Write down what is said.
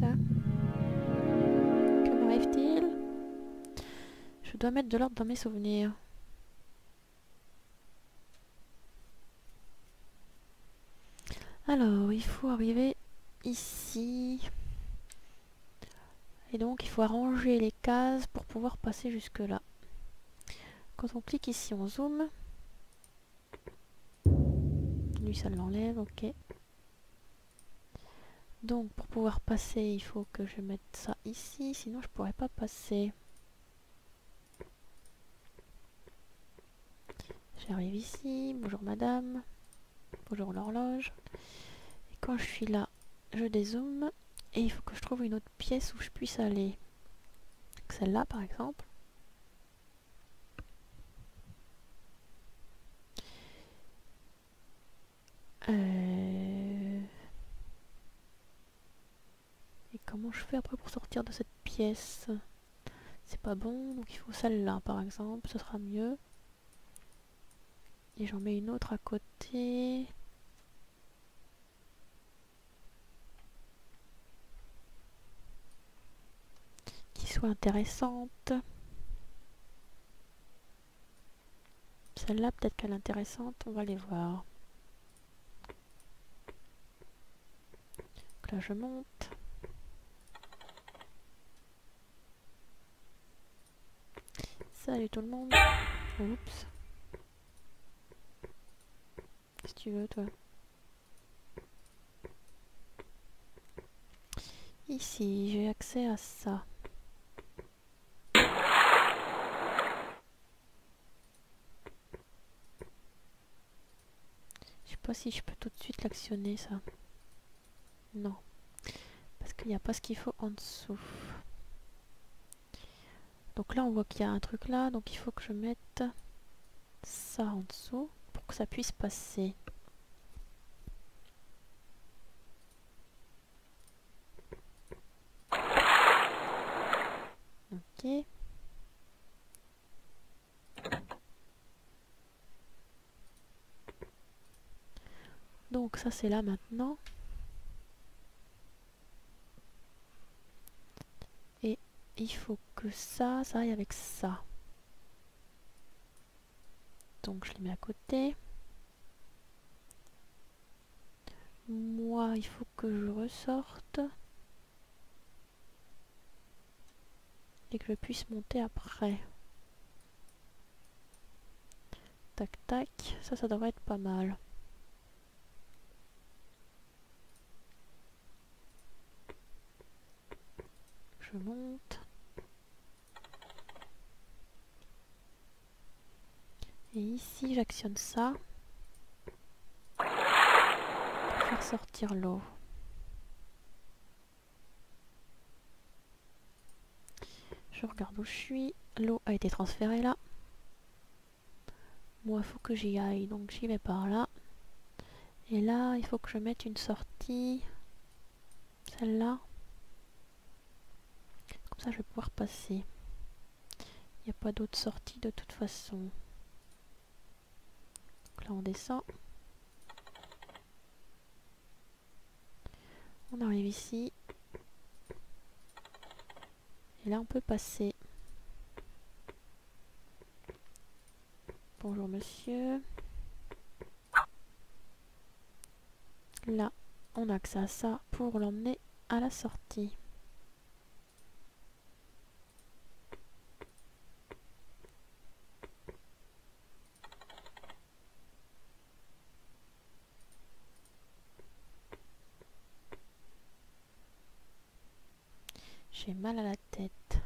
ça Que m'arrive-t-il Je dois mettre de l'ordre dans mes souvenirs. Alors, il faut arriver ici. Et donc, il faut arranger les cases pour pouvoir passer jusque là. Quand on clique ici, on zoome. Lui, ça l'enlève, ok. Donc, pour pouvoir passer, il faut que je mette ça ici, sinon je pourrais pas passer. J'arrive ici, bonjour madame, bonjour l'horloge. Quand je suis là, je dézoome, et il faut que je trouve une autre pièce où je puisse aller. Celle-là par exemple. Je fais après pour sortir de cette pièce? C'est pas bon, donc il faut celle-là par exemple, ce sera mieux. Et j'en mets une autre à côté. Qui soit intéressante. Celle-là, peut-être qu'elle est intéressante, on va les voir. là je monte. Salut tout le monde. Oups. Que tu veux toi Ici, j'ai accès à ça. Je sais pas si je peux tout de suite l'actionner ça. Non. Parce qu'il n'y a pas ce qu'il faut en dessous. Donc là, on voit qu'il y a un truc là. Donc il faut que je mette ça en dessous pour que ça puisse passer. Ok. Donc ça c'est là maintenant. Il faut que ça, ça aille avec ça. Donc je les mets à côté. Moi, il faut que je ressorte. Et que je puisse monter après. Tac tac, ça, ça devrait être pas mal. Je monte. Et ici, j'actionne ça pour faire sortir l'eau. Je regarde où je suis. L'eau a été transférée là. Moi, il faut que j'y aille, donc j'y vais par là. Et là, il faut que je mette une sortie. Celle-là. Comme ça, je vais pouvoir passer. Il n'y a pas d'autre sortie de toute façon là on descend. On arrive ici. Et là on peut passer. Bonjour monsieur. Là, on a accès à ça pour l'emmener à la sortie. J'ai mal à la tête.